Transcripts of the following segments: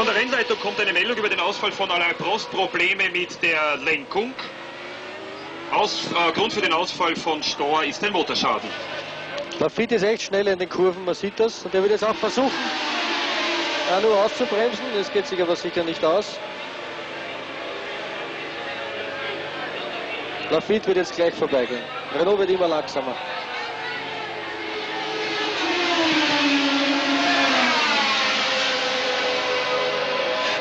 Von der Rennleitung kommt eine Meldung über den Ausfall von Alain Prost, Probleme mit der Lenkung. Aus, äh, Grund für den Ausfall von Stor ist ein Motorschaden. Lafitte ist echt schnell in den Kurven, man sieht das. Und er wird jetzt auch versuchen, nur auszubremsen. Das geht sich aber sicher nicht aus. Lafitte wird jetzt gleich vorbeigehen. Renault wird immer langsamer.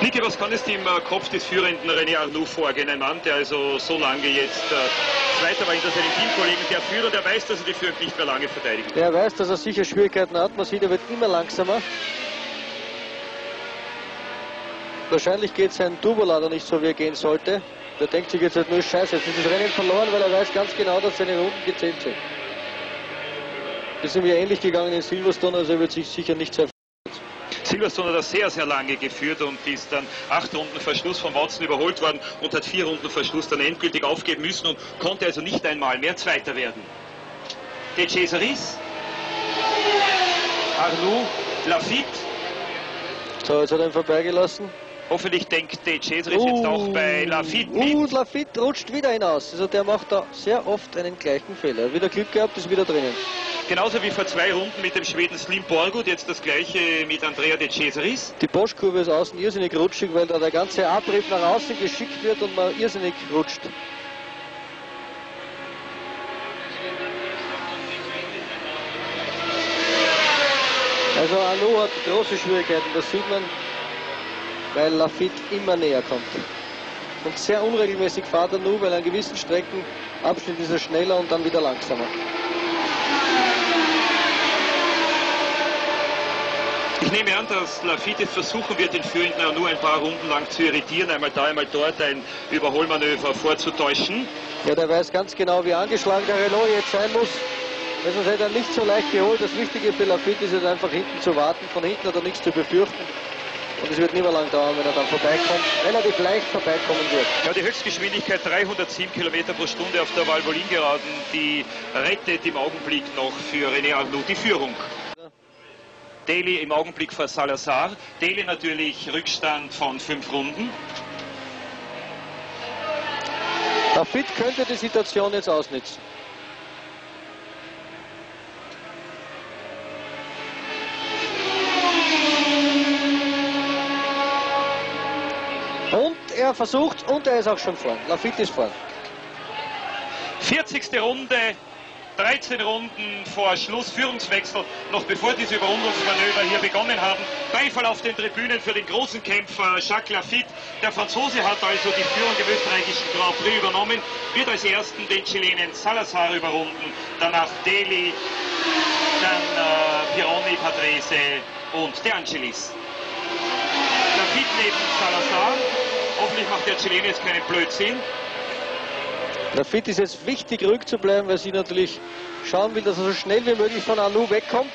Niki, was kann es im äh, Kopf des führenden René Arnoux vorgehen? Ein Mann, der also so lange jetzt äh, Zweiter war hinter seinen Teamkollegen, der Führer, der weiß, dass er die Führung nicht mehr lange verteidigen wird. Der weiß, dass er sicher Schwierigkeiten hat. Man sieht, er wird immer langsamer. Wahrscheinlich geht sein Turbolader nicht so, wie er gehen sollte. Der denkt sich jetzt halt nur Scheiße, jetzt ist das Rennen verloren, weil er weiß ganz genau, dass seine Runden gezählt sind. Das sind wir ähnlich gegangen in Silverstone, also er wird sich sicher nicht sehr Silverstone hat das sehr, sehr lange geführt und ist dann acht Runden Verschluss von Watson überholt worden und hat vier Runden Verschluss dann endgültig aufgeben müssen und konnte also nicht einmal mehr Zweiter werden. De Cesaris, Arnoux, Lafitte. So, jetzt hat er ihn vorbeigelassen. Hoffentlich denkt De Cesaris uh, jetzt auch bei Lafitte mit. Uh, Lafitte rutscht wieder hinaus. Also der macht da sehr oft einen gleichen Fehler. Wieder Glück gehabt, ist wieder drinnen. Genauso wie vor zwei Runden mit dem Schweden Slim Borgut, jetzt das gleiche mit Andrea de Cesaris. Die Boschkurve ist außen irrsinnig rutschig, weil da der ganze Abrieb nach außen geschickt wird und man irrsinnig rutscht. Also Anu hat große Schwierigkeiten, das sieht man, weil Lafitte immer näher kommt. Und sehr unregelmäßig fährt er nur, weil an gewissen Streckenabschnitt ist er schneller und dann wieder langsamer. Ich nehme an, dass Lafitte versuchen wird, den Führenden nur ein paar Runden lang zu irritieren, einmal da, einmal dort ein Überholmanöver vorzutäuschen. Ja, der weiß ganz genau, wie angeschlagen der Renault jetzt sein muss. Sonst hätte er nicht so leicht geholt. Das Wichtige für Lafitte ist jetzt einfach hinten zu warten. Von hinten hat er nichts zu befürchten. Und es wird nicht mehr lang dauern, wenn er dann vorbeikommt, relativ leicht vorbeikommen wird. Ja, die Höchstgeschwindigkeit 307 km pro Stunde auf der Valvolin-Geraden, die rettet im Augenblick noch für René Arnoux die Führung. Daly im Augenblick vor Salazar. Daly natürlich Rückstand von fünf Runden. Fit könnte die Situation jetzt ausnutzen. Und er versucht und er ist auch schon vorn. Lafitte ist vorn. 40. Runde, 13 Runden vor Schluss, Führungswechsel, noch bevor diese Überrundungsmanöver hier begonnen haben. Beifall auf den Tribünen für den großen Kämpfer Jacques Lafitte. Der Franzose hat also die Führung im österreichischen Grand Prix übernommen, wird als ersten den Chilenen Salazar überrunden, danach Deli, dann äh, Pironi, Patrese und De Angelis. Lafitte neben Salazar. Hoffentlich macht der Chilene jetzt keinen Blödsinn. Lafitte ist jetzt wichtig, ruhig zu bleiben, weil sie natürlich schauen will, dass er so schnell wie möglich von Anu wegkommt.